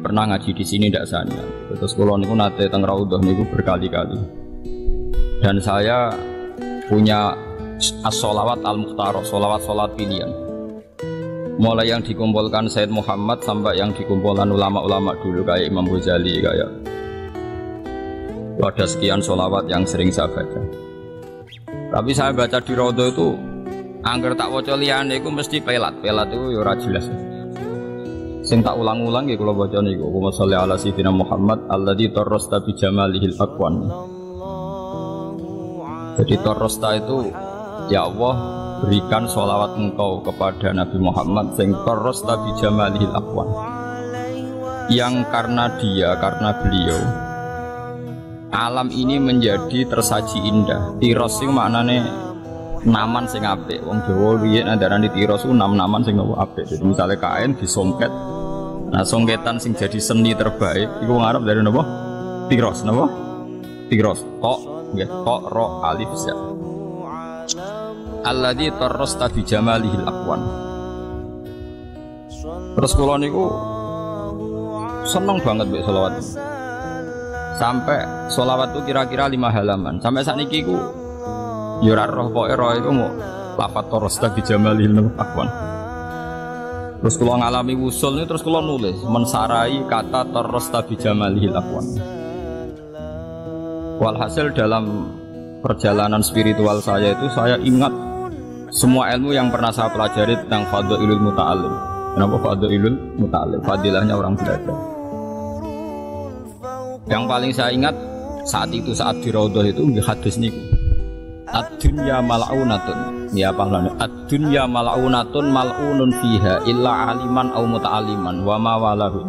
pernah ngaji di sini tidak sana. Terus kalau niku nate teng raudhah niku berkali-kali. Dan saya punya as-solawat al-mukhtarah, solawat solat pilihan. Mulai yang dikumpulkan Said Muhammad sampai yang dikumpulkan ulama-ulama dulu kayak Imam Ghazali kayak ada sekian solawat yang sering saya baca. Tapi saya baca di Rodo itu angker tak waca liyane itu mesti pelat. Pelat itu ya jelas. Sing tak ulang-ulang ya kalau baca niku. Allahumma sholli ala sayyidina Muhammad alladzi tarrasta bi jamalihil aqwan. Jadi tarrasta itu ya Allah berikan sholawat engkau kepada Nabi Muhammad sing tarrasta bi jamalihil aqwan. Yang karena dia, karena beliau alam ini menjadi tersaji indah. Tiros sing maknane naman sing apik. Wong Jawa riyen andarane tiros ku nam-naman sing apik. Jadi misalnya kain disongket. Nah, songketan sing jadi seni terbaik iku ngarep dari napa? Tiros, napa? Tiros. Tok, nggih, tok ro alif ya. Alladzi tarrasta bi jamalihil aqwan. Terus kula niku seneng banget mbek selawat sampai sholawat itu kira-kira lima halaman sampai saat ini ku yurar roh poe roh mau lapat toros tadi jamalil akwan terus kalau ngalami wusul ini terus kalau nulis mensarai kata toros tadi jamalil akwan walhasil dalam perjalanan spiritual saya itu saya ingat semua ilmu yang pernah saya pelajari tentang fadlul muta'alim kenapa fadlul muta'alim fadilahnya orang belajar yang paling saya ingat saat itu saat di Raudhah itu hadis niku. Ad-dunya mal'unatun. Ya pahlawan. Ad-dunya mal'unatun mal'unun fiha illa aliman au muta'aliman wa ma walahu.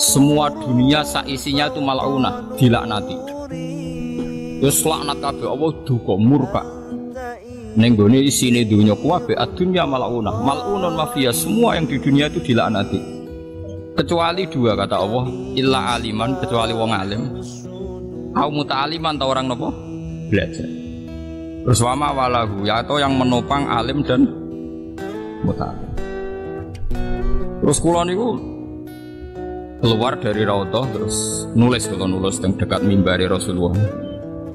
Semua dunia saisinya itu mal'unah, dilaknati. Terus laknat kabeh Allah duka murka. Ning gone isine dunya kuwabe ad-dunya mal'unah. Mal'unun mafia semua yang di dunia itu dilaknati kecuali dua kata Allah illa aliman kecuali wong alim au muta'aliman atau orang nopo belajar terus wama walahu ya atau yang menopang alim dan muta'alim terus kula niku keluar dari Raudhah terus nulis kalau nulis yang dekat mimbari Rasulullah.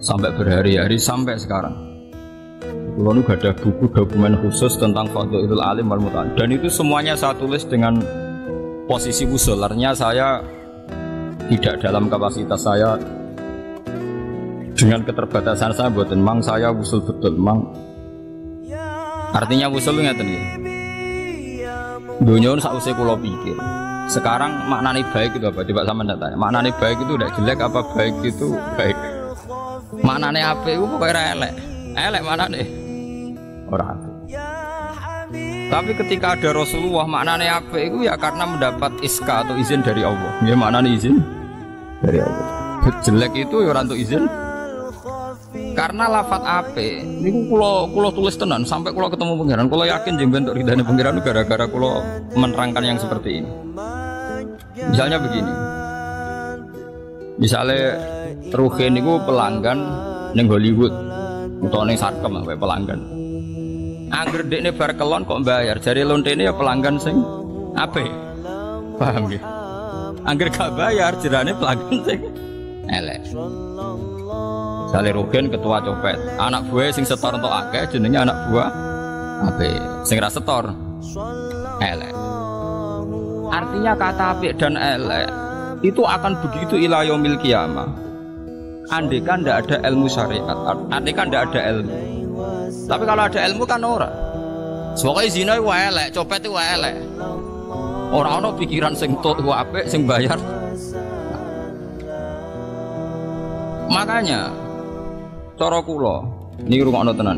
Sampai berhari-hari sampai sekarang. Kulo nu ada buku dokumen khusus tentang Fadlul Alim wal Muta'alim dan itu semuanya saya tulis dengan posisi usulernya saya tidak dalam kapasitas saya dengan keterbatasan saya buat memang saya usul betul memang artinya usul ngeten ya dunia sak usai kulo pikir. Sekarang maknanya baik itu apa? Coba sama tanya. Maknanya baik itu udah jelek apa baik itu baik? Maknanya apa itu pokoknya elek? Elek mana nih orang tapi ketika ada Rasulullah maknanya apa itu ya karena mendapat iska atau izin dari Allah. Ya maknanya izin dari Allah. Jelek itu ya orang izin. Karena lafat ape, ini kulo kulo tulis tenan sampai kulo ketemu pangeran. Kulo yakin jeng bentuk ridhani pangeran gara-gara kulo menerangkan yang seperti ini. Misalnya begini, misalnya Ruhin itu pelanggan neng Hollywood atau neng Sarkem pelanggan Angger dekne bar kelon kok bayar. Jari lontene ya pelanggan sing ape? Paham nggih? Angger gak bayar jerane pelanggan sing elek. Sale Rugen ketua copet. Anak buah sing setor untuk akeh jenenge anak buah ape? Sing ra setor elek. Artinya kata apik dan elek itu akan begitu ila yaumil kiamah. Andai kan tidak ada ilmu syariat, andai kan tidak ada ilmu, tapi kalau ada ilmu kan ora. Pokoknya zina itu elek, copet itu elek. Orang orang pikiran sing tot itu apik, sing bayar. Makanya cara kula niki rungokno tenan.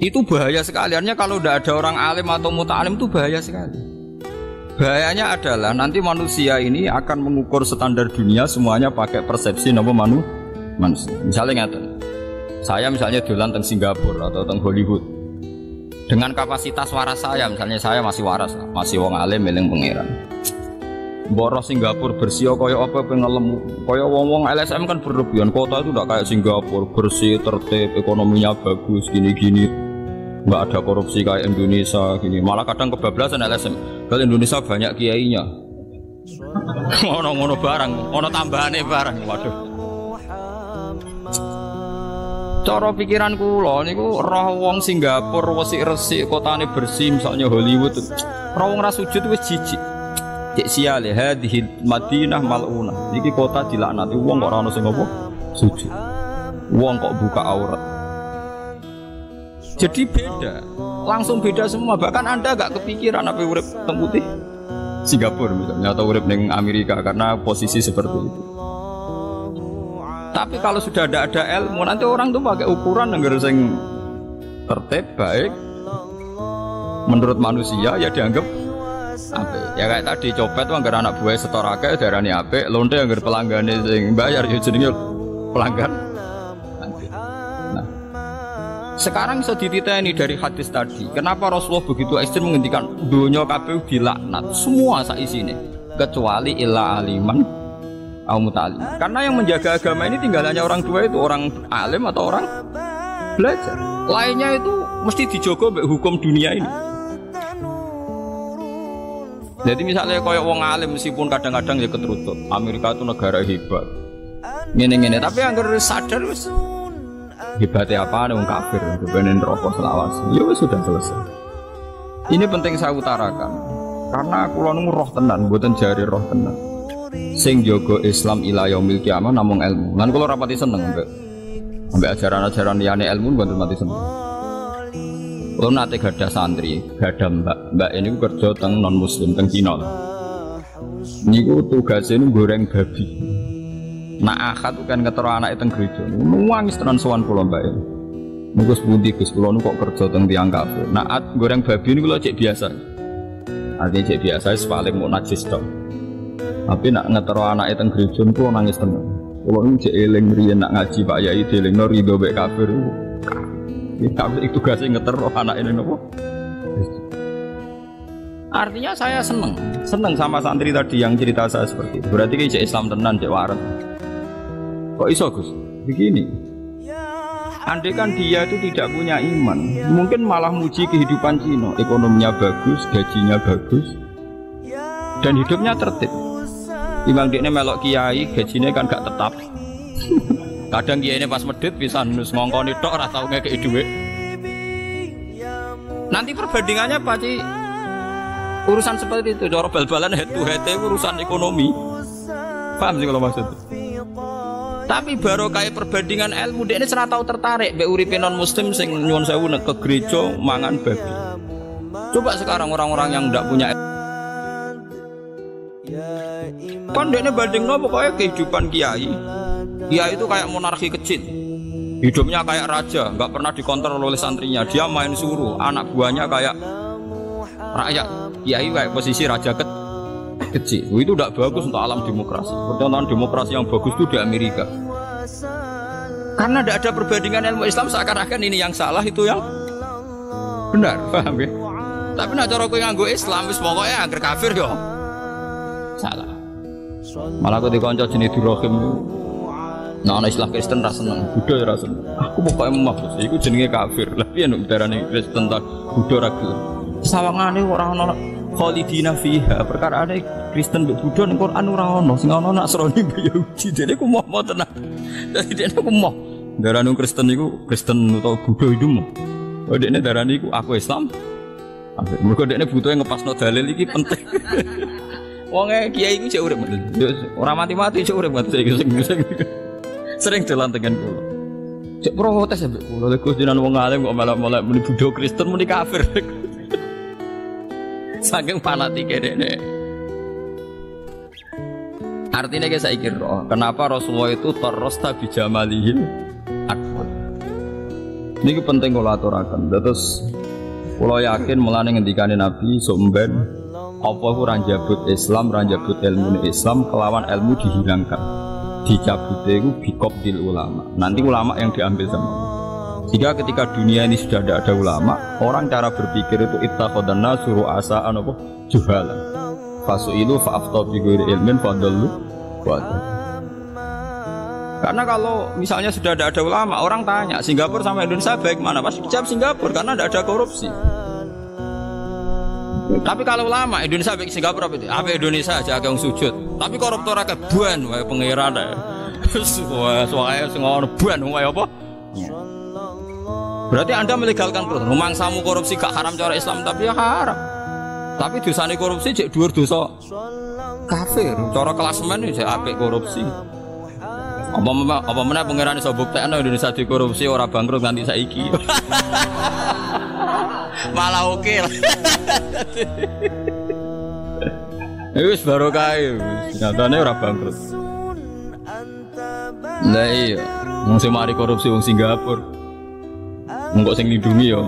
Itu bahaya sekali. Artinya kalau udah ada orang alim atau muta'alim itu bahaya sekali. Bahayanya adalah nanti manusia ini akan mengukur standar dunia semuanya pakai persepsi nama manu manusia. Misalnya ngatain, saya misalnya dolan teng Singapura atau teng Hollywood. Dengan kapasitas waras saya, misalnya saya masih waras, masih wong alim miling pangeran. Boros Singapura bersih kaya apa pengen kaya wong-wong LSM kan berlebihan kota itu udah kayak Singapura bersih tertib ekonominya bagus gini-gini nggak ada korupsi kayak Indonesia gini malah kadang kebablasan LSM Kalau Indonesia banyak kiainya. Ngono-ngono barang, ono tambahane barang. Waduh. Cara pikiran kula niku roh wong Singapura resik-resik kotane bersih misalnya Hollywood. Roh wong ra sujud wis jijik. Cek siale hadhihi Madinah maluna. Iki kota dilaknati wong kok ora ono sing apa? Sujud. Wong kok buka aurat. Jadi beda, langsung beda semua. Bahkan anda gak kepikiran apa urip putih Singapura misalnya atau urip neng Amerika karena posisi seperti itu. Tapi kalau sudah ada ada ilmu nanti orang tuh pakai ukuran yang yang tertib baik menurut manusia ya dianggap ape. Ya kayak tadi copet agar anak buah setorake darani ape, lonte pelanggan sing bayar ya jenenge pelanggan. Sekarang bisa dititeni dari hadis tadi. Kenapa Rasulullah begitu ekstrim menghentikan dunia KPU dilaknat semua saat sini kecuali illa aliman au. Karena yang menjaga agama ini tinggal hanya orang tua itu orang alim atau orang belajar. Lainnya itu mesti dijogo hukum dunia ini. Jadi misalnya kayak wong alim meskipun kadang-kadang ya keterutup. Amerika itu negara hebat. Ngene-ngene tapi yang sadar wis. Hebatnya apa ada orang kafir kebenin rokok selawas ya sudah selesai. Ini penting saya utarakan. Karena aku lalu roh tenan buatan jari roh tenan. Sing jogo Islam ila yaumil kiamah namung ilmu. Lan kalau rapati seneng mbak. Ambek ajaran-ajaran liyane ilmu buatan mati seneng kalau nanti gada santri gada mbak mbak ini kerja teng non muslim teng Cina niku tugasnya goreng babi Nak akad kan ketero anak itu gereja. Nuwangis tenan sowan kula mbak. Mungkus pundi Gus kula kok kerja teng tiang kafir. Nak goreng babi ini kula cek biasa. Artinya cek biasa paling mau najis dong. Tapi nak ngetero anak itu gereja kula nangis tenan. Kula nu cek eling nak ngaji Pak Yai dieling no rido kafir. Itu tugasnya ngetero anak ini nopo. Artinya saya seneng, seneng sama santri tadi yang cerita saya seperti itu. Berarti kayak Islam tenan, cek waran. Kok iso Gus? Begini. Andai kan dia itu tidak punya iman, mungkin malah muji kehidupan Cina. Ekonominya bagus, gajinya bagus, dan hidupnya tertib. Imam dia melok kiai, gajinya kan gak tetap. Kadang kiai ini pas medit bisa nus ngongkoni tok ora tau ngekeki. Nanti perbandingannya pasti urusan seperti itu, cara bal-balan head to head urusan ekonomi. Paham sih kalau maksudnya? Tapi baru kayak perbandingan ilmu dia ini serata tertarik be uripe non muslim sing nyuwun sewu ke gereja mangan babi. Coba sekarang orang-orang yang tidak punya Kan dia banding nopo kayak kehidupan kiai. Kiai itu kayak monarki kecil. Hidupnya kayak raja, nggak pernah dikontrol oleh santrinya. Dia main suruh, anak buahnya kayak rakyat. Kiai kayak posisi raja kecil kecil. Itu tidak bagus untuk alam demokrasi. Percontohan demokrasi yang bagus itu di Amerika. Karena tidak ada perbandingan ilmu Islam seakan-akan ini yang salah itu yang benar, paham ya? Tapi nak cara kowe nganggo Islam wis pokoke angger kafir yo. Salah. Malah aku dikonco jenis Durahim Nah, anak Islam Kristen rasa seneng, Buddha rasa seneng. Aku pokoknya mau iku jenenge kafir. Lah piye nek darane Kristen tak Buddha ra gelem. Sawangane ora ana khalidina fiha. Perkara ada Kristen mbek Buddha ning Quran ora ono sing ono Nasrani mbek Yahudi. Dene ku mau tenan dadi dene ku mau darane Kristen iku Kristen atau Buddha itu mau oh dene darane iku aku Islam. Mergo dene butuh ngepasno dalil iki penting. Wonge kiai iku cek urip ora mati-mati cek urip mati sering jalan dengan kula cek protes ya kula lek Gus jenengan wong alim kok malah malah muni Buddha Kristen muni kafir Saking fanatiknya dene. Artinya kayak saya kira, kenapa Rasulullah itu terus tabi jamalihil akbar. Ini penting kalau aturakan. Terus kalau yakin melani ngendikanin Nabi sumben apa itu ranjabut Islam, ranjabut ilmu Islam kelawan ilmu dihilangkan. Dicabut itu bikop dil ulama. Nanti ulama yang diambil sama. Jika ketika dunia ini sudah tidak ada ulama, orang cara berpikir itu ittakhadana suruh asa apa juhalan. Fasu'ilu fa'afta bi ghairi ilmin fadallu wa karena kalau misalnya sudah tidak ada ulama, orang tanya Singapura sama Indonesia baik mana? Pasti jawab Singapura karena tidak ada korupsi. Tapi kalau lama Indonesia sampai Singapura apa itu? Apa Indonesia aja yang sujud. Tapi koruptor akeh buan wae pangeran ae. Wah, buan wae apa? Berarti Anda melegalkan korupsi. Rumangsamu korupsi gak haram cara Islam tapi ya haram. Tapi dosane korupsi cek dhuwur dosa kafir. Cara klasemen cek apik korupsi. Apa apa mana pangeran iso buktekno Indonesia dikorupsi ora bangkrut nganti saiki. Malah oke lah. Wis baru kae, nyatane ora bangkrut. Lah iya, wong sing mari korupsi wong Singapura. Kok sing lindungi yo.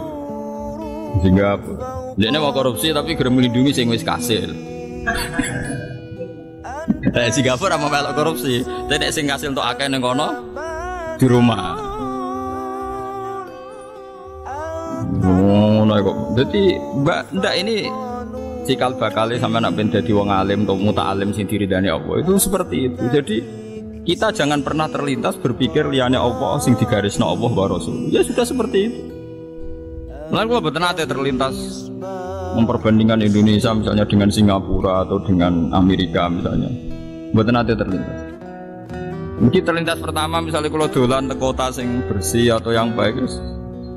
Singapura. Dia mau korupsi tapi gerem melindungi sing wis kasil. Eh Singapura mau melok korupsi, tapi sing kasil untuk akeh ning kono di rumah. Oh, kok. Jadi mbak ndak ini cikal bakal sampai nak ben dadi wong alim atau muta alim sing diridani Allah itu seperti itu. Jadi kita jangan pernah terlintas berpikir liane Allah sing digarisno Allah wa Rasul. Ya sudah seperti itu. Lalu betul nanti terlintas memperbandingkan Indonesia misalnya dengan Singapura atau dengan Amerika misalnya. Betul nanti terlintas. Mungkin terlintas pertama misalnya kalau dolan ke kota sing bersih atau yang baik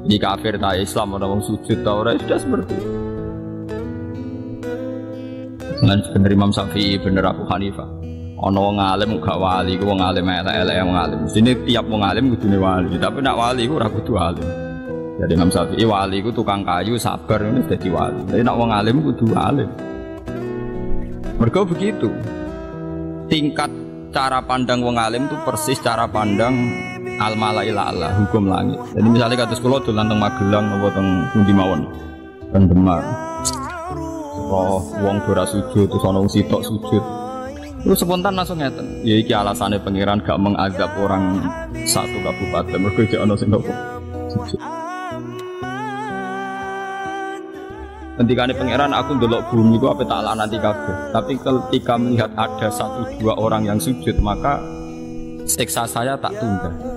di kafir tak Islam orang sujud tau ya sudah seperti itu. Bener Imam Syafi'i bener Abu Hanifah. Ono wong alim gak wali, ku wong alim elek-elek wong alim. Sini tiap wong alim kudune wali, tapi nak wali ku ora kudu alim. Jadi Imam Syafi'i wali ku tukang kayu sabar ini jadi wali. Tapi nak wong alim kudu alim. Mereka begitu. Tingkat cara pandang wong alim itu persis cara pandang al malaila Allah hukum langit. Jadi misalnya kata sekolah dolan teng Magelang apa teng pundi mawon. Teng Demak. Oh, wong dora sujud ana wong sitok sujud. Terus spontan langsung ngeten. Ya iki alasannya pangeran gak mengazab orang satu kabupaten mergo iki ana sing nopo. Ketika ini pangeran aku ndelok bumi itu apa tak nanti kabeh. Tapi ketika melihat ada satu dua orang yang sujud maka siksa saya tak tunda.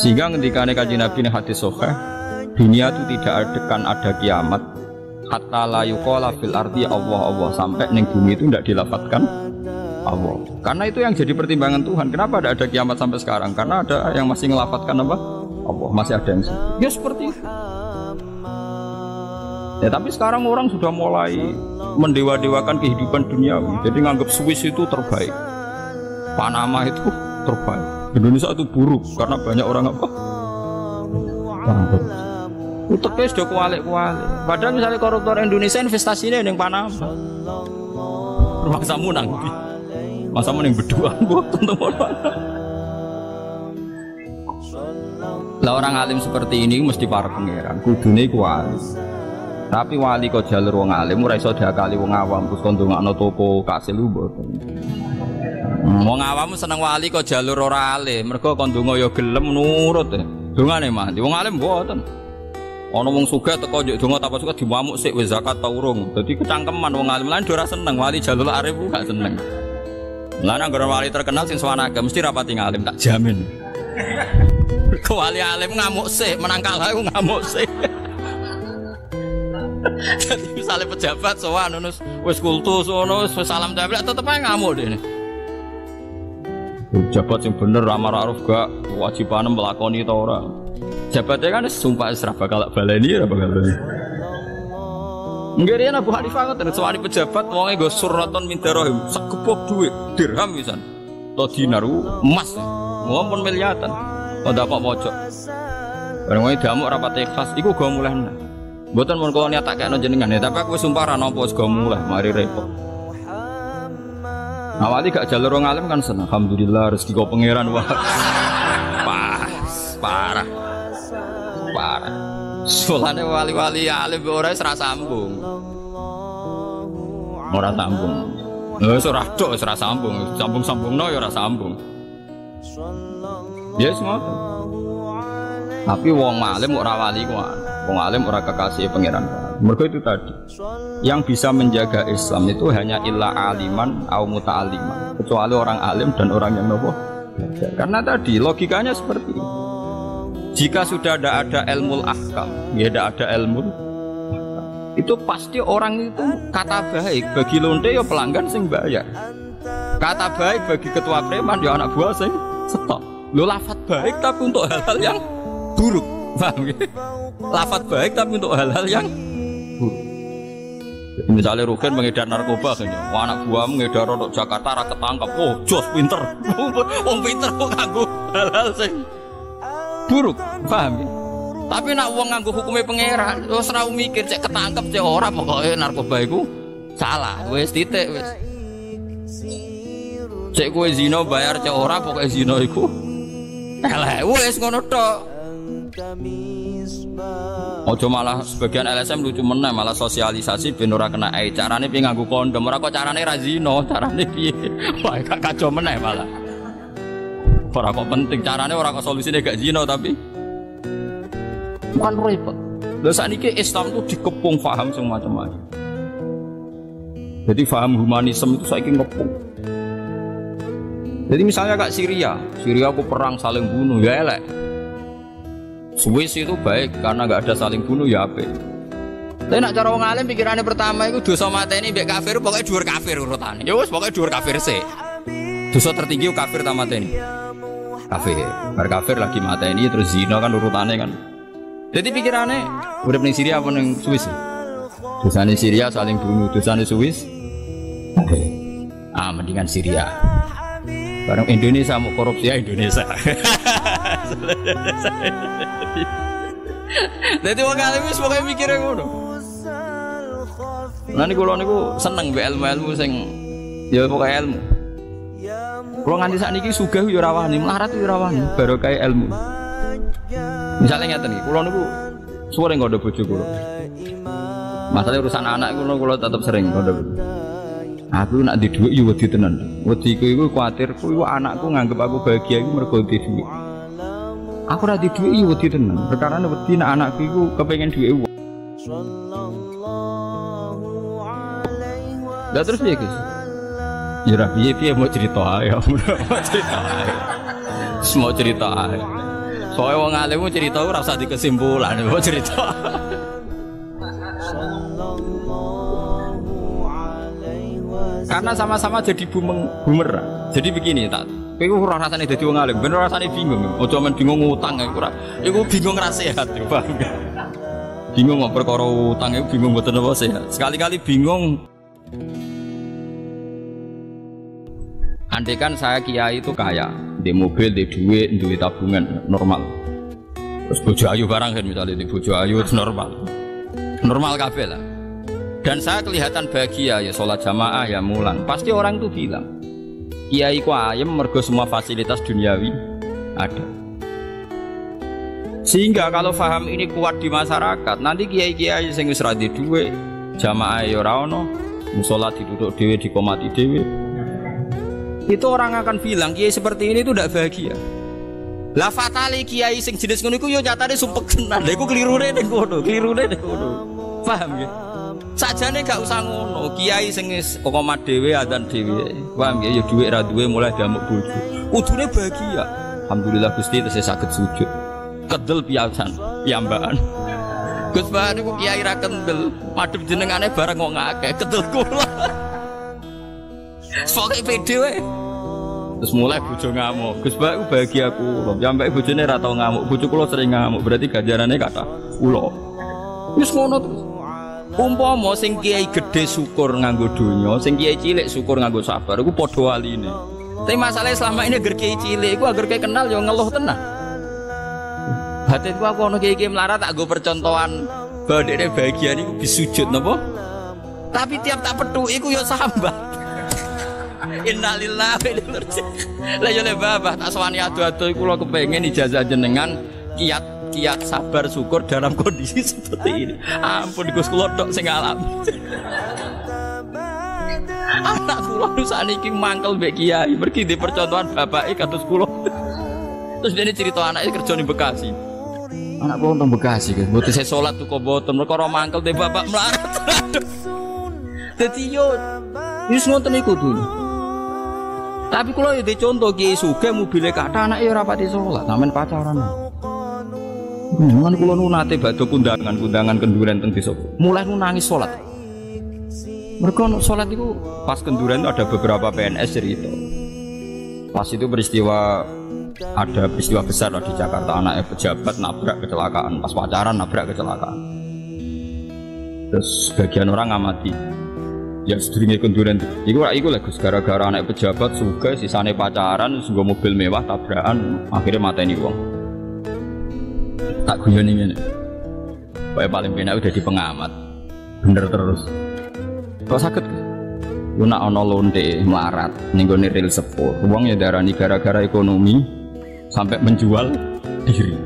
Sehingga ketika kaji Nabi ini hadis soheh, dunia itu tidak akan ada kiamat hatta la yuqala fil ardi Allah Allah sampai neng bumi itu tidak dilafatkan Allah. Karena itu yang jadi pertimbangan Tuhan. Kenapa tidak ada kiamat sampai sekarang? Karena ada yang masih ngelafatkan apa? Allah. Masih ada yang. Ya seperti itu. Ya tapi sekarang orang sudah mulai mendewa-dewakan kehidupan dunia. Jadi nganggap Swiss itu terbaik. Panama itu terbaik. Indonesia itu buruk karena banyak orang apa? Uteknya sudah kualik-kualik. Padahal misalnya koruptor Indonesia investasinya yang Panama. Masa munang. Masa munang berdua buatan teman Lah orang alim seperti ini mesti para pangeran. Kudune kuali. Tapi wali kok jalur wong alim ora iso diakali wong awam terus kon ndongakno toko kasil lu mboten. Wong awam seneng wali kok jalur ora alim, mergo kon ndonga ya gelem nurut. Dongane mati. Wong alim mboten. Ana wong sugih teko njuk donga tanpa suka diwamuk sik wis zakat ta urung. Dadi kecangkeman wong alim lan ora seneng wali jalur arif gak seneng. Lah nek wali terkenal sing sawanage mesti rapati ngalim tak jamin. Kewali alim ngamuk sik, menang kalah ngamuk sik. Jadi misalnya pejabat sowan nus wis kultus ngono wis salam tablet tetep aja ngamuk deh. Pejabat yang bener ramah raruf gak kewajiban melakoni ta ora. Jabatnya kan sumpah serah bakal baleni ora bakal baleni. Enggak dia Abu Hanifah ngoten soal pejabat wonge nggo suraton min darahim sekepok duit dirham pisan. To dinaru emas. Ngompon miliatan. To dapat pojok. Bareng wae damuk rapat ikhlas iku go mulai Buatan mau kau niat tak kayak jenengan tapi aku sumpah rano pos kau mulai, mari repot. Awali gak jalur orang alim kan senang, alhamdulillah rezeki kau pangeran wah, pas, parah, parah. Soalnya wali-wali alim orang serasa sambung, orang sambung. Eh, surah dok, surah sambung, sambung sambung no, ya sambung. Ya semua. Tapi wong alim ora wali kuwi. Wong alim ora kekasih pangeran. Mereka itu tadi. Yang bisa menjaga Islam itu hanya illa aliman au muta'aliman. Kecuali orang alim dan orang yang nopo. Karena tadi logikanya seperti ini. Jika sudah tidak ada ilmu ahkam, ya tidak ada ilmu itu pasti orang itu kata baik bagi lonte ya pelanggan sing bayar kata baik bagi ketua preman ya anak buah sing stop lo lafat baik tapi untuk hal-hal yang buruk paham ya? lafat baik tapi untuk hal-hal yang Misalnya Rugen mengedar narkoba kan anak buah mengedar untuk Jakarta ra ketangkap. Oh, jos pinter. Wong pinter kok nganggo hal-hal sing buruk. Paham ya? Tapi nak wong nganggo hukumnya pangeran, wis ora mikir cek ketangkep cek ora pokoknya narkoba iku salah. Wis titik wis. Cek kowe zina bayar cek ora pokoknya zina iku elek. Wis ngono tok. Ojo malah sebagian LSM lucu meneh malah sosialisasi ben ora kena ae. Carane piye nganggo kondom, ora kok carane ra zina, carane piye. Wah, gak kacau meneh malah. Ora kok penting carane ora kok solusine gak zina tapi bukan repot. Lha sakniki Islam itu dikepung paham semua macam-macam. Jadi paham humanisme itu saya ngepung. Jadi misalnya kak Syria, Syria aku perang saling bunuh ya elek. Swiss itu baik karena nggak ada saling bunuh ya apa. Tapi nak cara wong alim pikirannya pertama itu dosa mata ini mbek kafir pokoknya dhuwur kafir urutannya. Ya wis pokoknya dhuwur kafir sih. Dosa tertinggi kafir ta ini. Kafir. Bar kafir lagi mata ini terus zina kan urutannya kan. Jadi pikirannya udah ning Syria apa ning Swiss? Dosane Syria saling bunuh, dosane Swiss. Ah, mendingan Syria. Barang Indonesia mau korupsi ya Indonesia. Jadi wong alim wis pokoke mikire ngono. Lah niku kula niku seneng mbek ilmu-ilmu sing ya pokoke ilmu. Kula nganti sakniki sugih yo ora wani, melarat yo ora wani, barokah ilmu. Misalnya ngeten iki, kula niku suwe ngondo bojo kula. Masalah urusan anak kula kula tetep sering ngondo. Aku nak di duit yo wedi tenan. Wedi ku iku kuwatir ku anakku nganggep aku bahagia iku mergo di duit. Aku duit yo wedi tenan. Perkara wedi nak anakku iku kepengin duit. Lah terus piye, Gus? Ya ora piye-piye mau cerita ae. Mau cerita ae. Semua cerita ae. Soalnya wong alim cerita ora usah dikesimpulan, mau cerita. Karena sama-sama jadi bumeng, bumerang. Jadi begini, tak Kowe ora rasane dadi wong alim, ben rasane bingung. Aja men bingung utang iku ora. Iku bingung ra sehat, paham Bingung kok perkara utang iku bingung mboten apa sehat. Sekali-kali bingung Andai kan saya kiai itu kaya, di mobil, di duit, di tabungan normal. Terus bojo ayu barang kan misalnya di bojo ayu itu normal. Normal kafe lah. Dan saya kelihatan bahagia ya sholat jamaah ya mulan. Pasti orang itu bilang, kiai ku ayem mergo semua fasilitas duniawi ada. Sehingga kalau faham ini kuat di masyarakat, nanti kiai-kiai sing wis ra duwe, jamaah ya ora musola diduduk dhewe dikomati dhewe. Itu orang akan bilang kiai seperti ini itu tidak bahagia. Lah fatali kiai sing jenis ngono iku yo nyatane sumpek tenan. Lha iku kelirune ning kono, kelirune ning kono. Paham ya? Sajane gak usah ngono. Kiai sing wis komat dhewe adzan dhewe. Paham ya? Ya dhuwit ra duwe mulai diamuk bojo. Kudune bahagia. Alhamdulillah Gusti tesih saged sujud. Kedel piyasan, piyambakan. Gus Pak niku kiai ra kendel, madhep jenengane bareng kok ngakeh, kedel kula. Pede we. Terus mulai bojo ngamuk. Gus Pak aku bahagia aku. Sampai bojone ra tau ngamuk. Bojo kula sering ngamuk. Berarti ganjarane kata kula. Wis ngono terus. Umpama sing kiai gede syukur nganggo donya, sing kiai cilik syukur nganggo sabar, iku padha waline. Tapi masalahnya selama ini agar kiai cilik, iku agar kiai kenal yo ngeluh tenan. Hati ku aku ono kiai kiai melarat tak gue percontohan dia bahagia nih bisujud nopo. Tapi tiap tak petu, iku yo sambat. Innalillahi wa inna ilaihi Lah yo le babah tak sewani adu-adu iku lo kepengen ijazah jenengan kiat kiat sabar syukur dalam kondisi seperti ini. Ampun Gus kula tok sing alami. Anak kula saniki mangkel mbek kiai, pergi di percontohan bapake kados kula. Terus dia cerita anaknya kerja di Bekasi. Anak kula nang Bekasi kan, butuh saya sholat tuh kok boten, mereka orang mangkel deh bapak melarat. Jadi yo, ini ngoten iku dulu. Tapi kalau ya contoh kiai suge mobilnya kata anak ya rapati sholat, namen pacaran. Mulai kulo nu nate batu kundangan kundangan kenduren teng desa. Mulai nu nangis sholat. Mereka nu sholat itu pas kenduren itu ada beberapa PNS cerita. Pas itu peristiwa ada peristiwa besar di Jakarta. Anaknya pejabat nabrak kecelakaan. Pas pacaran nabrak kecelakaan. Terus sebagian orang ngamati. Ya sedurunge kenduren. Iku iku lah gara-gara anak pejabat suka sisane pacaran juga mobil mewah tabrakan akhirnya mata ini uang tak guyoni ngene Pokoknya paling penak udah di pengamat bener terus kok sakit Lu nak ono lonte melarat ning ril sepur. Wong ya darani gara-gara ekonomi sampai menjual diri.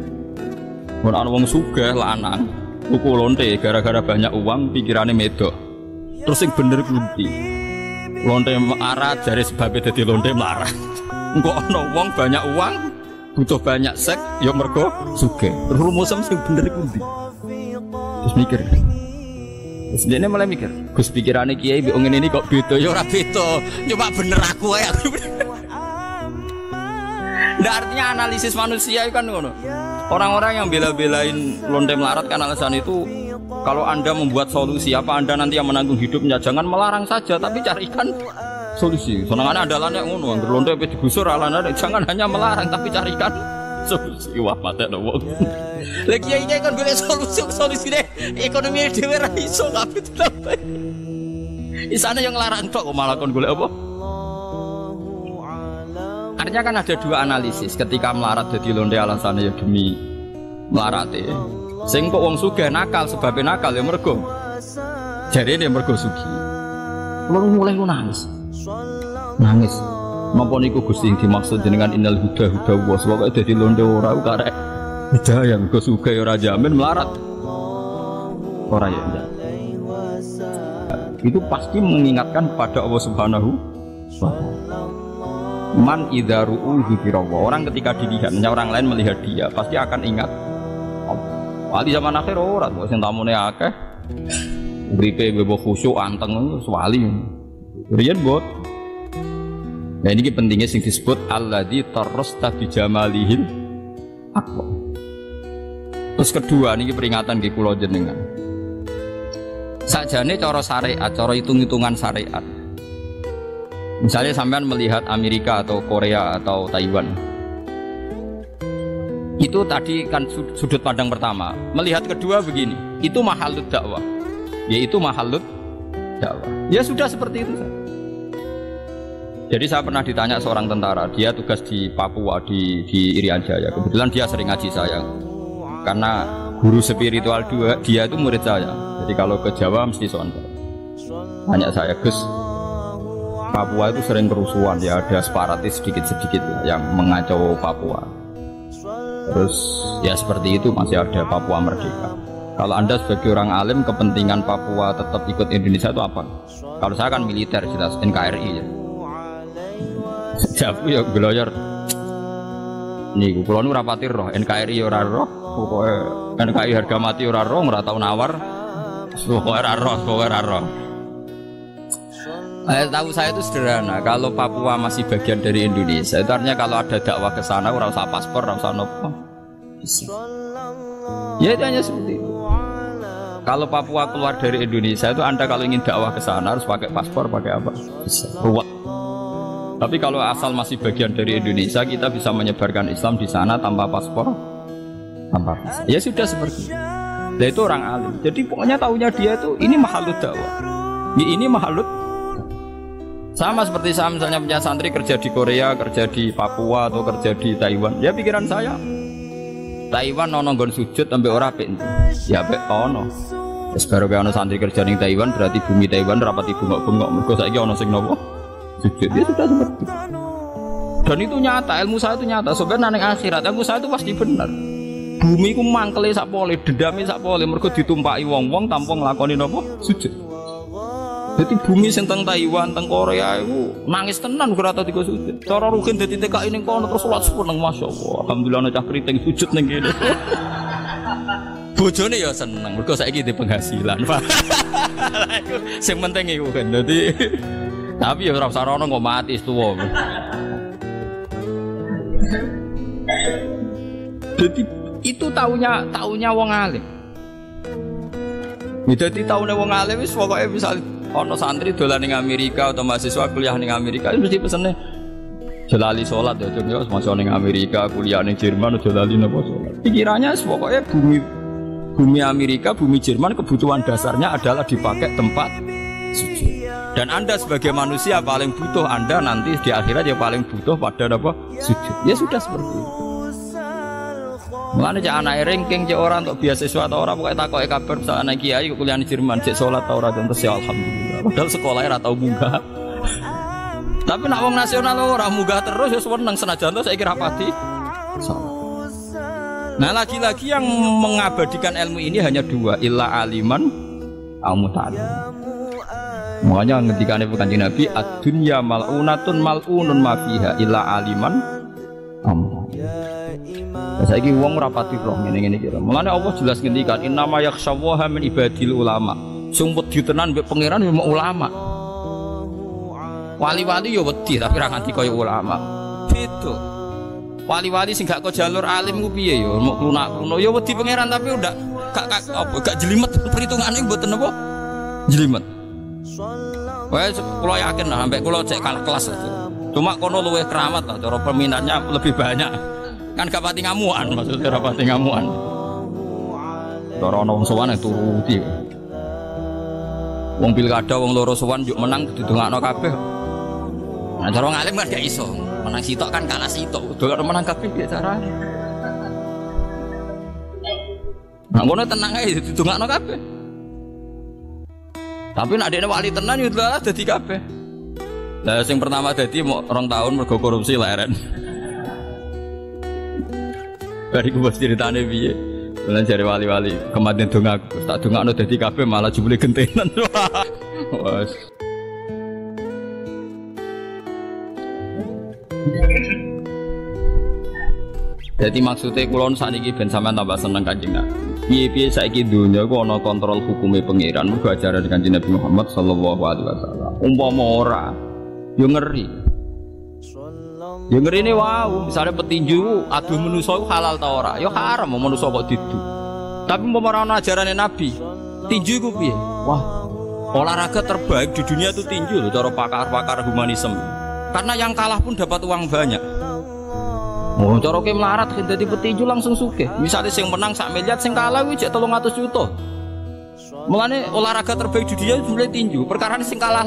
Mun ana wong sugih lanang tuku lonte gara-gara banyak uang pikirannya medok. Terus yang bener kunti. Lonte melarat jare sebabnya dadi lonte melarat. Engko ana wong banyak uang butuh banyak seks ya mergo. Terus rumusem sing bener kunti. Terus mikir, Terus dia mulai mikir, Gus pikirannya kiai bi ini kok beda ya ora beda. Coba bener aku ya. Nah artinya analisis manusia itu kan ngono. Orang-orang yang bela-belain lonte melarat kan alasan itu kalau anda membuat solusi apa anda nanti yang menanggung hidupnya jangan melarang saja tapi carikan solusi. Senangannya adalah yang ngono, anggur lonte digusur alana jangan hanya melarang tapi carikan solusi. Wah mata wong. Lagi ya ini kan gue solusi solusi deh ekonomi dhewe ra iso kabeh tetep. Isane yang larang kok malah kon golek apa? Artinya kan ada dua analisis ketika melarat jadi londe alasannya ya demi melarat ya. Sing kok wong sugih nakal sebabnya nakal ya mergo. Jadi dia mergo sugi. Kalau mulai nangis, nangis. Napa niku Gusti yang dimaksud dengan innal huda huda wa pokoke dadi londe ora karek hidayah mergo sugih ora jamin melarat. Ora ya. Itu pasti mengingatkan pada Allah Subhanahu wa. Man idharu'u dzikirawa. Orang ketika dilihat, orang lain melihat dia, pasti akan ingat Wali zaman akhir ora, oh, sing tamune akeh. Uripe bebo khusyuk anteng wali. Riyen bot. Nah ini pentingnya sing disebut alladzi tarrasta bi jamalihil akwa. Terus kedua ini peringatan di kula jenengan. Sajane cara syariat, cara hitung-hitungan syariat. Misalnya sampean melihat Amerika atau Korea atau Taiwan. Itu tadi kan sudut pandang pertama. Melihat kedua begini, itu mahalut dakwah. Yaitu mahalut dakwah. Ya sudah seperti itu. Jadi saya pernah ditanya seorang tentara, dia tugas di Papua di di Irian Jaya. Kebetulan dia sering ngaji saya. Karena guru spiritual dua, dia itu murid saya. Jadi kalau ke Jawa mesti sontak. Tanya saya, Gus, Papua itu sering kerusuhan ya ada separatis sedikit-sedikit ya, yang mengacau Papua. Terus ya seperti itu masih ada Papua merdeka. Kalau anda sebagai orang alim kepentingan Papua tetap ikut Indonesia itu apa? Kalau saya kan militer jelas NKRI ya. Jabu ya geloyor. Nih, kulo nu rapatir roh NKRI ora roh, pokoknya NKRI harga mati ora roh, ora tau nawar. Pokoknya ora roh, pokoknya ora roh. Eh, tahu saya itu sederhana. Kalau Papua masih bagian dari Indonesia, itu artinya kalau ada dakwah ke sana, ora usah paspor, ora usah nopo. Ya itu hanya seperti itu. Kalau Papua keluar dari Indonesia itu Anda kalau ingin dakwah ke sana harus pakai paspor, pakai apa? Bisa. Ruwet. Tapi kalau asal masih bagian dari Indonesia, kita bisa menyebarkan Islam di sana tanpa paspor, tanpa visa. Ya sudah seperti itu. Nah itu orang alim. Jadi pokoknya tahunya dia itu ini mahalut dakwah. Ini mahalut sama seperti saya misalnya punya santri kerja di Korea, kerja di Papua atau kerja di Taiwan. Ya pikiran saya, Taiwan nono gon sujud sampai ora apik Ya apik ono. Wis baru ono santri kerja di Taiwan berarti bumi Taiwan rapati bungok-bungok mergo saiki ono sing nopo? Sujud. Ya sudah seperti. Dan itu nyata, ilmu saya itu nyata. Sebenarnya nang akhirat ilmu saya itu pasti benar. Bumi ku mangkele sak pole, dendame sak pole mergo ditumpaki wong-wong tanpa nglakoni napa? Sujud. Jadi bumi sing teng Taiwan, teng Korea itu nangis tenan ora tau tiga sujud. Cara rugen dadi TKI ning kono terus salat seneng masyaallah. Alhamdulillah ana cah kriting sujud ning kene. Bojone ya seneng, mergo saiki di penghasilan, sing penting iku kan. Dadi tapi ya ora usah rono kok mati tuwa. Jadi Itu taunya taunya wong alim. Jadi taunya wong alim wis pokoknya misal ono santri dolan ning Amerika atau mahasiswa kuliah ning Amerika mesti pesene jelali sholat ya cung ya masuk ning Amerika kuliah ning Jerman jelali napa sholat pikirannya pokoknya bumi bumi Amerika bumi Jerman kebutuhan dasarnya adalah dipakai tempat sujud dan anda sebagai manusia paling butuh anda nanti di akhirat yang paling butuh pada apa sujud ya sudah seperti itu Mulane cek anak ranking cek orang untuk beasiswa atau orang pokoknya takut kabar misalnya anak kiai kuliah di Jerman cek sholat atau orang terus ya alhamdulillah. Padahal sekolahnya atau munggah. Tapi nak wong nasional orang munggah terus ya seneng senajan saya kira pati. Nah lagi-lagi yang mengabadikan ilmu ini hanya dua illa aliman al muta'alim. Makanya ketika ini bukan Nabi ad-dunya mal'unatun mal'unun ma fiha illa aliman al Nah, saya ini uang rapati roh ini ini kira. Mengenai Allah jelas ngendikan innama yakhsyawaha min ibadil ulama. Sumput ditenan mbek pangeran yo ulama. Wali-wali yo wedi tapi ra nganti kaya ulama. Gitu. Wali-wali sing gak kok jalur alim ku piye yo mau lunak-lunak yo wedi pangeran tapi udah gak gak apa gak jelimet perhitungane mboten apa? Jelimet. Wes kula yakin lah sampai kula cek kelas itu. Cuma kono luwe keramat lah cara peminatnya lebih banyak kan gak pati ngamuan maksudnya gak pati ngamuan Cara ana wong sowan turuti. Wong pilkada wong loro sowan yuk menang didongakno kabeh. Nah cara ngalim kan gak iso. Menang sitok kan kalah sitok. Dongakno menang kabeh piye carane? Nah ngono tenang ae didongakno kabeh. Tapi nak dekne wali tenan yo lah dadi kabeh. Lah sing pertama dadi mau orang tahun mergo korupsi leren. Bari ku bos ceritane piye. Bulan jari wali-wali kemarin dong aku, tak dong aku dari kafe malah jumlah gentenan. Wes. Jadi maksudnya kulon saat ini ben tambah seneng kanjeng. Piye-piye saiki dunya ku ana kontrol hukumnya pangeran mugo ajaran kanjeng Nabi Muhammad sallallahu alaihi wasallam. Umpama ora yo ngeri. Ya ngeri ini wow, misalnya petinju adu menuso halal tau ora? Ya haram mau menuso kok didu. Tapi mau orang ajaran Nabi, tinju itu piye? Wah, olahraga terbaik di dunia itu tinju loh, cara pakar-pakar humanisme. Karena yang kalah pun dapat uang banyak. Oh, cara ke melarat jadi petinju langsung suke. Misalnya sing menang sak miliar, sing kalah wih tolong atas juta. Mulane olahraga terbaik di dunia jumlah tinju. Perkara sing kalah.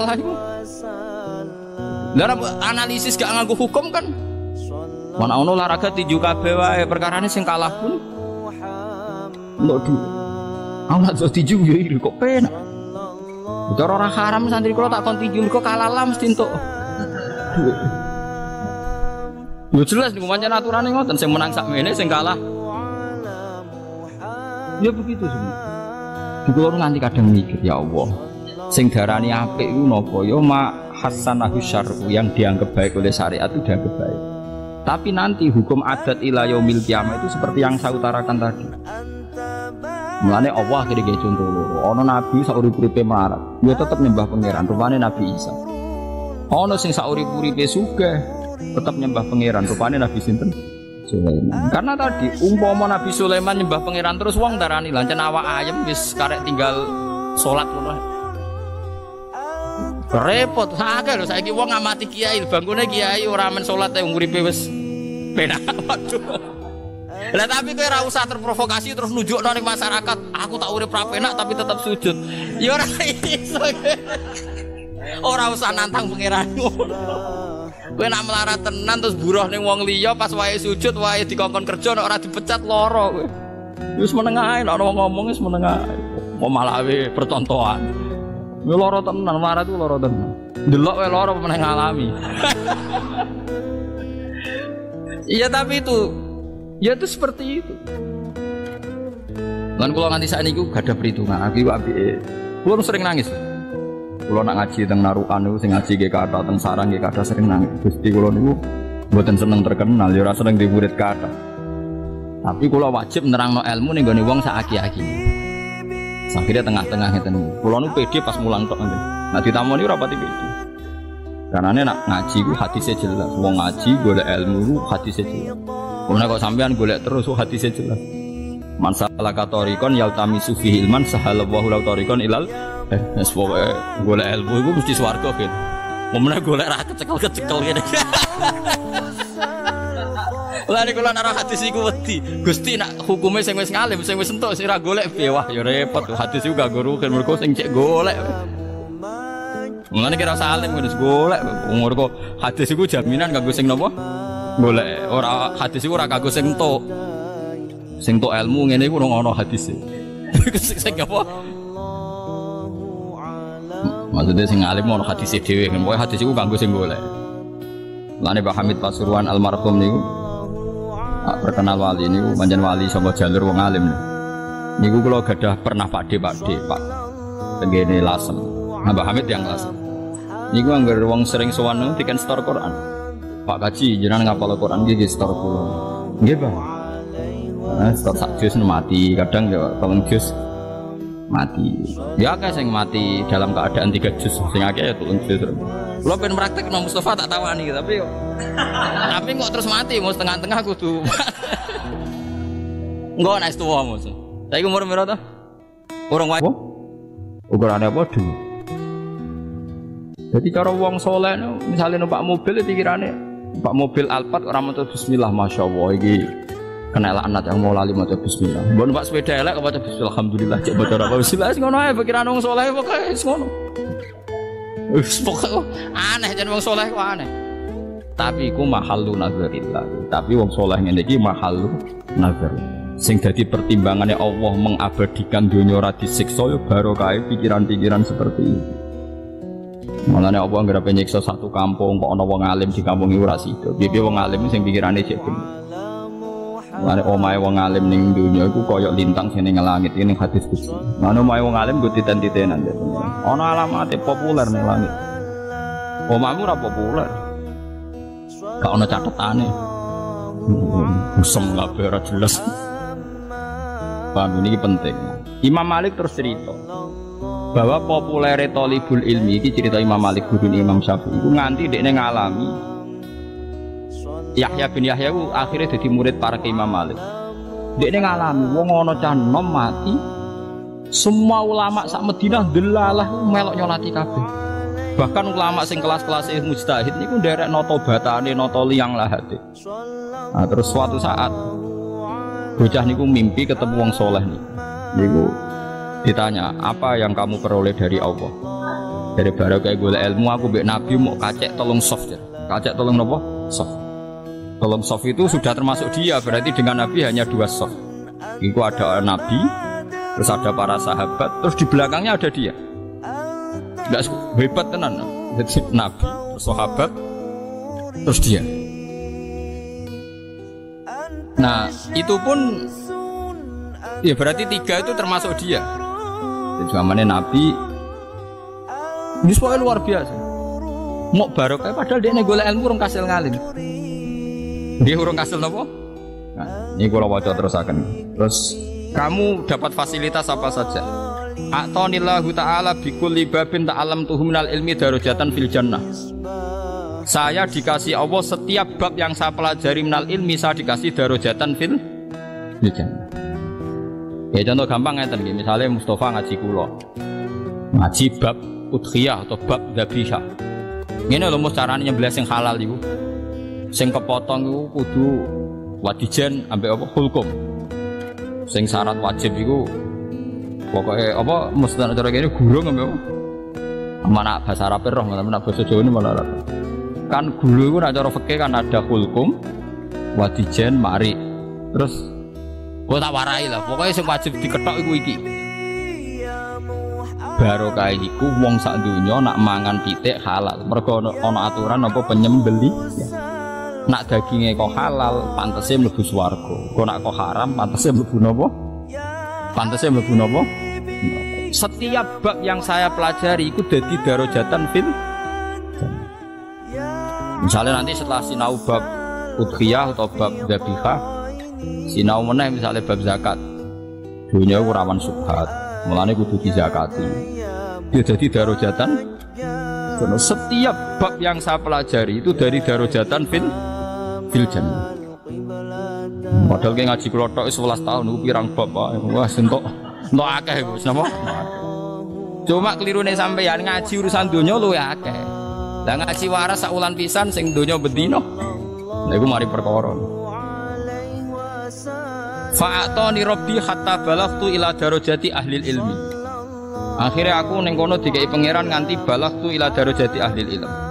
Lah analisis gak nganggo hukum kan? Mana ono olahraga tinju kabeh wae perkarane sing kalah pun. Mbok du. Amat so tinju yo iri kok penak. Cara ora haram santri kula tak kon tinju kok kalah lah mesti entuk. Yo jelas niku pancen aturane ngoten sing menang sak mene sing kalah. Ya begitu semua. Di kula nganti kadang mikir ya Allah. Sing darani apik iku napa? Ya mak hasanahu syar'u yang dianggap baik oleh syariat itu dianggap baik. Tapi nanti hukum adat ila yaumil kiamah itu seperti yang saya utarakan tadi. Mulane Allah kira kayak contoh loro. Ono nabi saurip-uripe melarat, dia tetap nyembah pangeran. Rupane Nabi Isa. Ono sing saurip-uripe sugih, tetap nyembah pangeran. Rupane Nabi sinten? Sulaiman. Karena tadi umpama Nabi Sulaiman nyembah pangeran terus wong darani lancen awak ayam wis karek tinggal salat ngono. Repot. Akeh lho saiki wong ngamati kiai bangkune kiai ora men salat e uripe wis penak. Waduh. Lah tapi kowe ora usah terprovokasi terus nunjukno ning masyarakat aku tak urip ra penak tapi tetap sujud. Ya ora iso. Ora usah nantang pangeranmu kowe nak melarat tenan terus buruh ning wong liya pas wae sujud wae dikongkon kerja nek ora dipecat loro kowe wis menengah ae nek ngomong wis menengah mau malah percontohan Yo loro tenan, marah itu loro tenan. Delok wae loro pernah ngalami. Iya tapi itu ya itu seperti itu. Lan kula nganti saat niku gak ada perhitungan. Aku api Kula sering nangis. Kula nak ngaji teng narukan niku sing ngaji ge kata teng sarang ge kata sering nangis. Gusti kula niku mboten seneng terkenal ya ora seneng di murid kata. Tapi kula wajib nerangno ilmu ning gone wong sak aki-aki. Akhirnya tengah-tengah itu nih. Pulau nu pede pas mulang tok nanti. Nah ini rapati pede. Karena nak ngaji hati saya jelas. Mau ngaji boleh ilmu hati saya jelas. Kemudian kok sampean golek terus hati saya jelas. Man salaka tariqan yaltamisu fihi ilman sahalallahu lahu tariqan ilal eh wis pokoke golek ilmu iku mesti swarga gitu. Momennya golek ra kecekel-kecekel ngene. Lah nek kula nara hadis iku wedi. Gusti nak hukume sing wis ngalim, sing wis entuk sing ra golek piye wah ya repot hadis iku gak guru kan mergo sing cek golek. Mulane kira salim wis golek umur kok hadis iku jaminan kanggo sing napa? Golek. Ora hadis iku ora kanggo sing entuk. Sing tok ilmu ngene iku ono hadis. Sing apa? Maksudnya sing alim ono hadis dhewe kan. Pokoke hadis iku kanggo sing golek. Lane Pak Hamid Pasuruan almarhum niku terkenal wali niku manjen wali sapa jalur wong alim. Niku kula gadah pernah Pak De Pak tenggene lasem. Pak Hamid yang lasem. Niku anggar wong sering sowan tiken store Quran. Pak Kaji jenengan ngapal Quran nggih store kula. Nggih, Pak. Nah, stok sak mati, kadang ya tolong jus mati. Ya akeh sing mati dalam keadaan tiga jus, sing akeh ya tolong jus. Lo pengen praktek no Mustafa tak tawani tapi yo. tapi kok terus mati mau setengah-tengah kudu. Enggak naik tua mus. Saya umur berapa tuh? Orang wae. Ukuran apa dulu? Jadi cara wong soleh misalnya numpak mobil pikirannya numpak mobil Alphard orang mau Bismillah masya Allah ini kena laknat yang mau lali maca bismillah. Mbok numpak sepeda elek maca bismillah alhamdulillah cek baca apa bismillah sing ngono ae pikiran wong saleh pokoke wis ngono. Pokoke aneh jan wong saleh kok aneh. Tapi iku mahallu nazarillah. Tapi wong saleh ngene iki mahallu nazar. Sing dadi pertimbangannya Allah mengabadikan dunia ora disiksa ya barokah pikiran-pikiran seperti itu. Mulane apa anggere nyiksa satu kampung kok ana wong alim di kampung iku ora sida. Piye wong alim sing pikirane cek Mane omahe wong alim ning dunya iku koyok lintang sing ning langit ini hadis Gusti. Mane omahe wong alim ku titen-titenan. Ana alamate populer ning langit. Omahmu ora populer. Gak ana catetane. Usem kabeh ora jelas. Paham ini penting. Imam Malik terus cerita bahwa populer tolibul ilmi ini cerita Imam Malik guru Imam Syafi'i itu nganti dekne ngalami Yahya bin Yahya ku akhirnya jadi murid para Imam Malik. Dia ini ngalami, wong ono canom mati, semua ulama sak Madinah delalah melok nyolati kabeh. Bahkan ulama sing kelas-kelas mujtahid niku nderek noto batane noto liang lahate. Nah, terus suatu saat bocah niku mimpi ketemu wong soleh nih. Niku ditanya, apa yang kamu peroleh dari Allah? Dari baru kayak gue ilmu aku bek nabi mau kacek tolong soft ya. Kacek tolong nopo? Soft. Tolong soft itu sudah termasuk dia, berarti dengan Nabi hanya dua soft. Itu ada Nabi, terus ada para sahabat, terus di belakangnya ada dia. Enggak hebat tenan. Jadi Nabi, terus sahabat, terus dia. Nah, itu pun ya berarti tiga itu termasuk dia. Di zamannya Nabi, ini luar biasa. Mau barokah padahal dia nego ilmu orang kasil ngalim. Dia urung kasil nopo? Nah, ini kalau waca terus akan. Terus kamu dapat fasilitas apa saja? A'tonillahu ta'ala bikul libabin ta'alam minal ilmi darujatan fil jannah. Saya dikasih Allah setiap bab yang saya pelajari minal ilmi saya dikasih darujatan fil fil jannah. Ya contoh gampang ya misalnya Mustafa ngaji kulo, ngaji bab udhiyah atau bab dhabihah. Ini loh mau caranya nyembelih halal itu sing kepotong iku kudu wadijen ambek apa? Hulkum. Sing syarat wajib iku pokoknya apa? Mesti cara gini gurung ambek mana bahasa Arab roh mana bahasa Jawa ini malah kan gulu itu nak cara fikih kan ada hulkum wadijen mari. Terus gua tak warai lah. Pokoknya sing wajib diketok iku iki. Baru kayak iku wong sak dunya nak mangan pitik halal. Mergo ana aturan apa penyembeli ya. Nak dagingnya kok halal pantasnya mlebu swarga. Kok nak kok haram pantasnya mlebu nopo pantasnya mlebu nopo setiap bab yang saya pelajari itu jadi darojatan fil misalnya nanti setelah sinau bab udhiyah atau bab dabihah sinau meneh misalnya bab zakat dunia rawan subhat mulane kudu dizakati. Ya jadi darojatan setiap bab yang saya pelajari itu dari darojatan fil fil jannah Padahal kayak ngaji kelotok 11 tahun, gue pirang bab, wah sentok, sentok akeh gue, kenapa? Cuma keliru nih sampeyan ngaji urusan dunia lu ya akeh. Lah ngaji waras saulan pisan sing dunia bedino. Nah iku mari perkara. Fa'atoni robbi hatta balaghtu ila darajati ahli ilmi. Akhirnya aku neng kono dikai pangeran nganti balaghtu ila darajati ahli ilmi.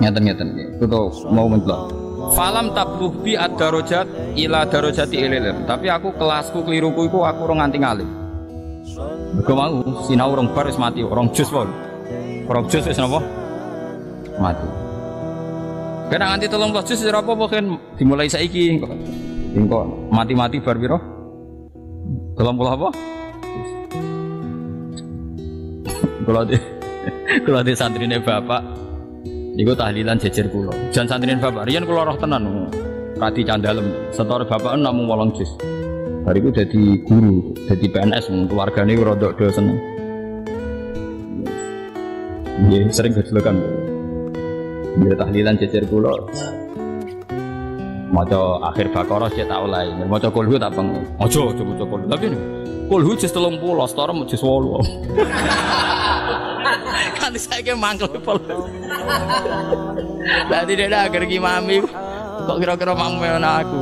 Ngeten ngeten Itu mau mentok. Falam tabluh bi ad-darajat ila darajati ilm. Tapi aku kelasku keliruku iku aku ora nganti ngalim. Mergo mau sinau orang bar wis mati, orang jus wae. Orang jus wis napa? Mati. Kena nganti tolong jus ora apa-apa kan dimulai saiki. Engko mati-mati bar piro? Tolong puluh apa? Kalau di kalau di santrine bapak, niku tahlilan jejer kulo. Jan santrine bapak, rian kulo roh tenan. Rati candalem, setor bapak namung wolong jus. Bariku jadi guru, jadi PNS, keluarganya rodok do seneng. Iya, sering kecelakaan. Dia tahlilan jejer kulo. Maca akhir bakara cek tak oleh. Maca kulhu tak peng. Ojo ojo maca kulhu. Tapi kulhu jus 30, setor jus 8. Kan saya mangkel tidak ada agar mami kok kira-kira mamu aku.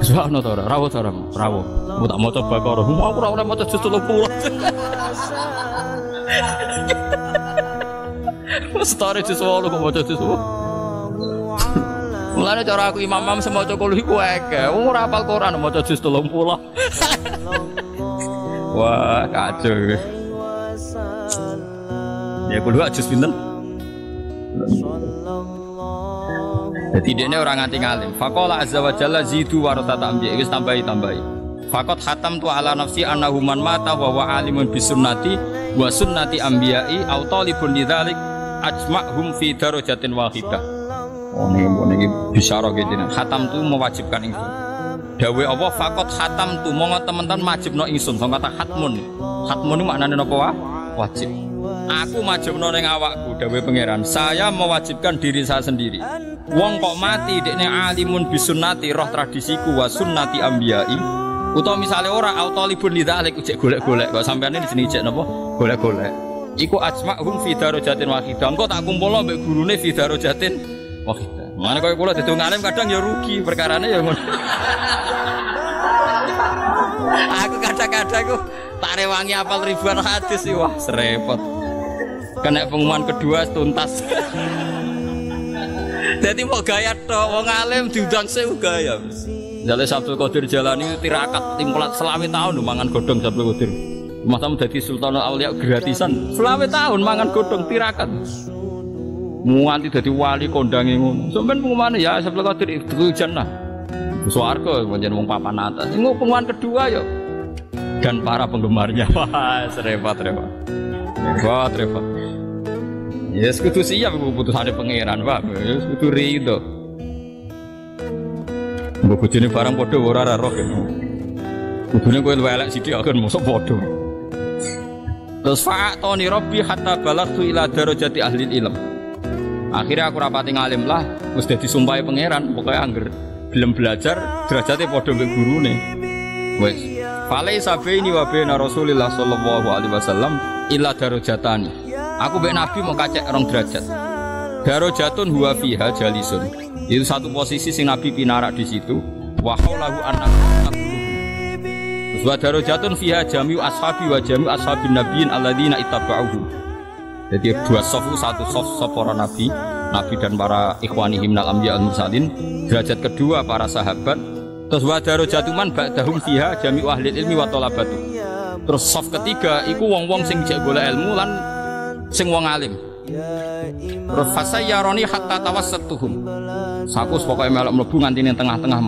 Soalnya to ora, rawuh to ora, rawuh. Aku tak maca bakara. Aku ora ora maca jus 30. Setore jus 8 kok maca jus 8. Mulane cara aku imam imam semua cokol iku akeh. Ora hafal Quran maca juz 30. Wah, kacau. Ya kudu juz pinten? Jadi dia orang nganti ngalim. Fakola azza wa jalla zidu warata ambiya. Wis tambahi tambahi. Fakot hatam tu ala nafsi annahu man mata wa wa alimun bisunnati wa sunnati ambiyai au talibun lidzalik ajma'hum fi darajatin wahidah. Oh ini, ini bisyarah gitu nih. Hatam tu mewajibkan itu. Dawe Allah fakot hatam tu mau teman-teman wajib no ingsun. So kata hatmun. Hatmun itu maknanya apa wa? Wajib. Aku no neng awakku. Dawe pangeran. Saya mewajibkan diri saya sendiri. Wong kok mati dekne alimun bisunnati roh tradisiku wa sunnati ambiyai. Utawa misalnya orang autolibun lidzalik ujek golek-golek kok sampean ini jenenge ijek napa? Golek-golek. Iku ajma'hum fi darajatin wahidah. Engko tak kumpulno mbek gurune fi darajatin Wah, mana kau kula dadi ngalim kadang ya rugi perkarane ya. Aku kadang-kadang aku tak rewangi apal ribuan hadis sih wah serepot. Kena pengumuman kedua tuntas. Jadi mau gaya tok, wong alim diundang saya gaya. Jale Sabtu Qadir jalani tirakat timpulat selami tahun mangan godong Sabtu Qadir. Masa menjadi Sultan Aulia gratisan. Selami tahun mangan godong tirakat muanti dadi wali kondange ngono. Sampeyan pengumuman ya Sabtu Qadir itu jannah. Swarga pancen wong papan atas. Engko pengumuman kedua yo. Dan para penggemarnya. Wah, serepot repot. Repot repot. Ya yes, kudu siap keputusane pangeran, Pak. Ya yes, kudu rido. Mbok bojone barang padha ora ora roh. Kudune kowe luwih elek sithik akan mosok padha. Terus fa'atoni rabbi hatta balagtu ila darajati ahli ilm. Akhirnya aku rapati ngalim lah, jadi sumpahi pangeran, pokoknya angger belum belajar, derajatnya podo mbek gurune. Wes, falai sabaini wa baina Rasulillah sallallahu alaihi wasallam illa darajatani. Aku mbek Nabi mau kacek rong derajat. Darajatun huwa fiha jalisun. Itu satu posisi sing Nabi pinarak di situ. Wa haulahu Terus wa darajatun fiha jami'u ashabi wa jami'u ashabin nabiyyin alladzina ittaba'uhu. Jadi dua sofu satu sof sof para nabi, nabi dan para ikhwani himnal ambiya al mursalin. Derajat kedua para sahabat. Terus wa darajatuman ba'dahum fiha jami ahli ilmi wa talabatu. Terus sof ketiga iku wong-wong sing jek golek ilmu lan sing wong alim. Terus fasayyaroni hatta tawassatuhum. Saku pokoke melok mlebu nganti ning tengah-tengah.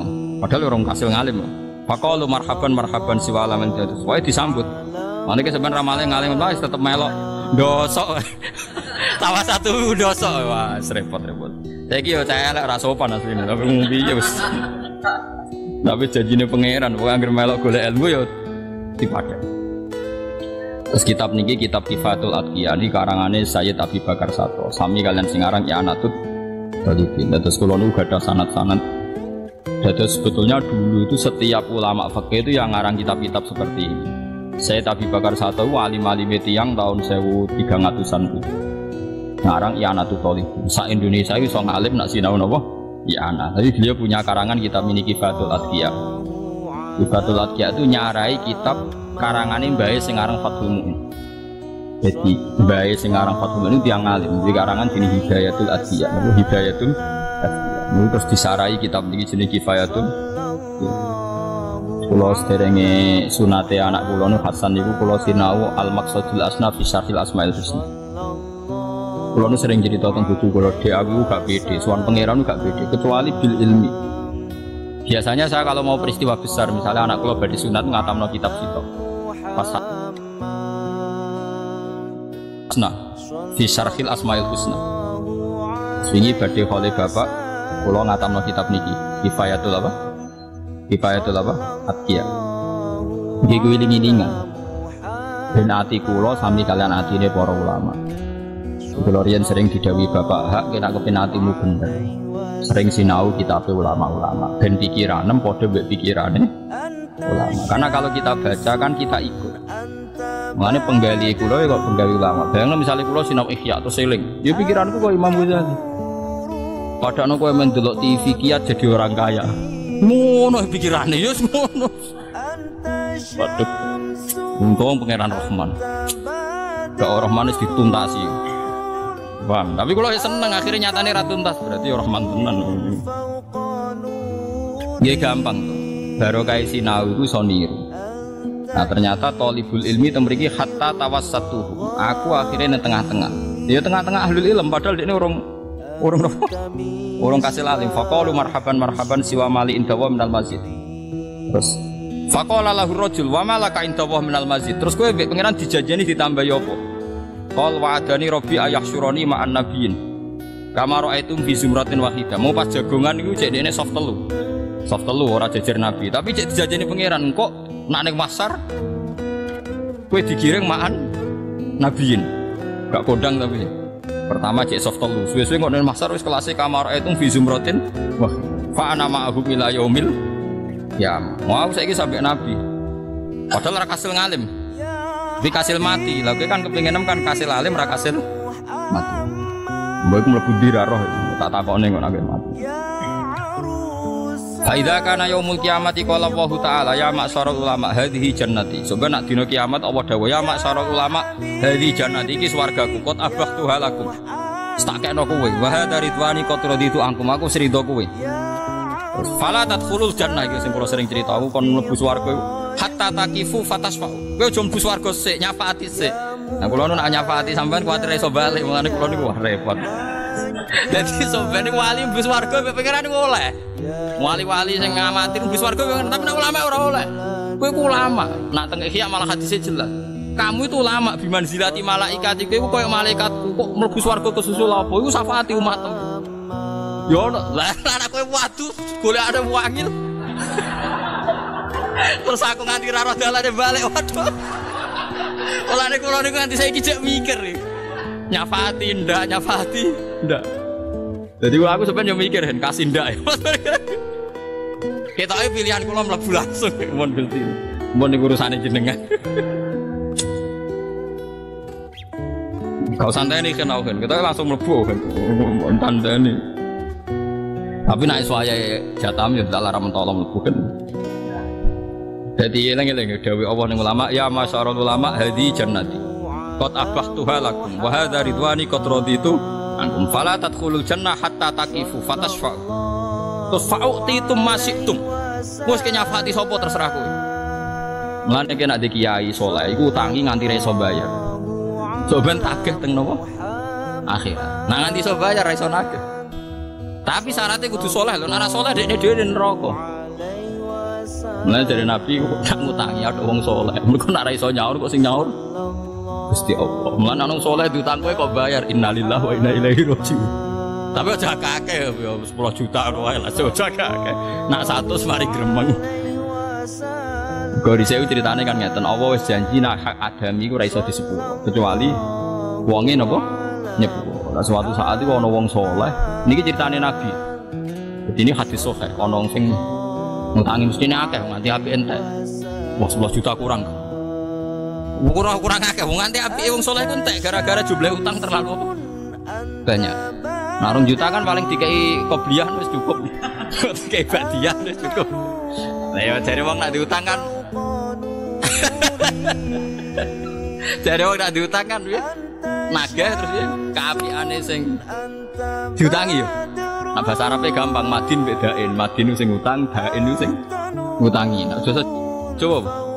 Padahal orang kasil ngalim. Faqalu marhaban marhaban siwala jadus. Wae disambut. Mane ke sebenarnya ramale ngalim lah tetep melok dosok tawa satu dosok wah repot repot. Saya kira saya elek rasa sopan aslinya tapi ngumpi ya wis. Tapi janjine pangeran pokoknya anggar melok golek ilmu ya dipakai. Terus kitab niki kitab Kifatul Atqiya. Ini karangane Sayyid Abi Bakar Sato. Sami kalian singarang ya anatut Talibin terus kalau nu gada sanat-sanat Jadi sebetulnya dulu itu setiap ulama fakih itu yang ngarang kitab-kitab seperti ini. Saya Tabi Bakar satu alim alim tiang tahun sewu tiga ratusan itu. Ngarang Ianatul Tolibun. Sa Indonesia itu so ngalim nak sinau nopo Iana. Tapi beliau punya karangan kitab ini Kifatul Adkiya. Kifatul Adkiya itu nyarai kitab karangan ini bayi sengarang Fathul Mu'in. Jadi bayi sengarang Fathul Mu'in itu yang ngalim. Di karangan sini Hidayatul Adkiya. Hidayatul Adkiya. Ini terus disarai kitab ini jenis Kifayatul Kulo sederenge sunate anak kulo nu Hasan niku kulo sinau al maksudul asna fi syarhil asmaul husna. Kulo nu sering jadi tentang buku kulo de aku gak pede, suan pangeran gak pede kecuali bil ilmi. Biasanya saya kalau mau peristiwa besar misalnya anak kulo badhe sunat ngatamno kitab sitok. Pas Husna fi syarhil asmaul husna. Swingi badhe oleh bapak kulo ngatamno kitab niki Kifayatul apa? Kifayatul apa? Atqiya. Nggih kuwi lingi-lingan. Ben ati kula sami kalian atine para ulama. Kula riyen sering didawi bapak hak kena kepen atimu bener. Sering sinau kitab ulama-ulama. Ben pikiranem padha mbek pikirane ulama. Karena kalau kita baca kan kita ikut. Mengenai penggali kula ya kok penggali ulama. Bayangno misalnya kula sinau ikhya atau seling, ya pikiranku kok Imam Ghazali. Padahal kowe mendelok TV kiat jadi orang kaya. Ngono pikirane ya ngono. Waduh. Untung pangeran Rahman. Gak Rahman wis dituntasi. Paham? Tapi kalau seneng akhirnya nyatane ra tuntas berarti Rahman tenan. Nggih gampang tuh. Baru kayak sinau itu iso niru. Nah ternyata tolibul ilmi temriki hatta tawassatuhu. Aku akhirnya di tengah-tengah. Dia tengah-tengah ahlul ilm padahal ini orang orang? Orang kasih lalim. Faqalu marhaban marhaban siwa mali indawa minal masjid. Terus Faqala lahu rajul wa malaka indawa minal masjid. Terus mbek pangeran dijajani ditambah ya apa? Qal wa'adani rabbi ayahsyurani ma'an nabiyyin. Kama ra'aitum fi zumratin wahidah. Mau pas jagongan iku cek dene soft telu. Soft telu ora jajar nabi, tapi cek dijajani pangeran kok nak masar kowe digiring ma'an nabiyin. Gak kodang tapi. Pertama cek soft telu, suwe-suwe kok masar wis kelas kamar itu fi zumratin. Wah, fa ana ma'ahum ila yaumil ya mau saya sampai nabi padahal ora kasil ngalim tapi kasil mati lagi kan kepingin kan kasil alim ora kasil mati mbok iku mlebu diraroh tak takokne kok nabi mati Faida kana yaumul kiamati qala Allah taala ya maksara ulama hadhihi jannati. Coba nak dina kiamat Allah dawuh ya maksara ulama hadhihi jannati iki swargaku kot abahtu halakum. Tak kena kowe wa hadza ridwani qad raditu angkum aku srido kowe. Fala tadkhulul jannah iki sing kula sering cerita aku kon mlebu swarga hatta takifu fatasfa'u. Kowe aja mlebu swarga sik nyafaati sik. Nah kula nu nak nyafaati sampean kuwatir iso balik mulane kula niku wah repot. Dadi sampean wali mlebu swarga mek pengiran oleh. Wali-wali sing ngamati mlebu swarga tapi nek ulama ora oleh. Kowe ku ulama, nak teng ihya malah hadisnya jelas. Kamu itu ulama biman zilati malaikat iku koyo malaikat kok mlebu swarga kesusul apa iku syafaati umatmu. Yo lah anak kowe waduh golek ada wangil. Terus aku nganti ra roh dalane balik waduh. Olane kula niku nganti saiki jek mikir. Nyafati ndak, nyafati ndak. Jadi aku sebenarnya mikir kan kasih ndak ya. Kita pilihan kula mlebu langsung mon gusti. Mon niku urusane jenengan. Kau santai nih kenal kan, kita langsung mlebu kan, tanda nih. Tapi naik suaya jatam ya tidak larang mentolong bukan. Jadi eling eling dawi Allah ning ulama ya masyarul ulama hadi jannati. Qad abahtuha lakum wa hadza ridwani qad raditu ankum fala tadkhulul jannah hatta taqifu fatasfa. Terus fa'utitum masiktum. Wes kenyafati sapa terserah kowe. Mulane kena di kiai saleh iku utangi nganti ra iso bayar. Coba tagih teng nopo? Akhirat. Nah nganti iso bayar ra iso nagih. Tapi syaratnya kudu soleh loh, nara soleh dia dia di neraka. Mulai dari Nabi tak ngutangi ada wong soleh. Mereka nara iso nyaur kok sing nyaur. Gusti Allah. Mulai nang soleh diutang kowe kok bayar innalillahi wa inna ilaihi rajiun. Tapi aja kakek ya 10 juta wae lah aja kakek. Nak satu mari gremeng. Di saya ceritanya kan ngeten Allah wis janji nak hak adami ku ra iso kecuali wonge napa nyepuro. Nah, suatu saat itu ono wong soleh, niki ceritane Nabi. Jadi ini hadis sohe, ono sing ngutangi mestine akeh nganti api entek. Wah 11 juta kurang. Kurang kurang akeh nganti api wong soleh ku gara-gara jumlah utang terlalu banyak. Narung juta kan paling dikai kopiah wis cukup. dikai badiah wis cukup. Lah ya jare wong nak diutang kan. jare wong nak diutang kan wis nagih terus ya keapiane sing diutangi yo. Nah bahasa Arabnya gampang, madin bedain, madin sing utang, dain sing ngutangi. Nah, coba, coba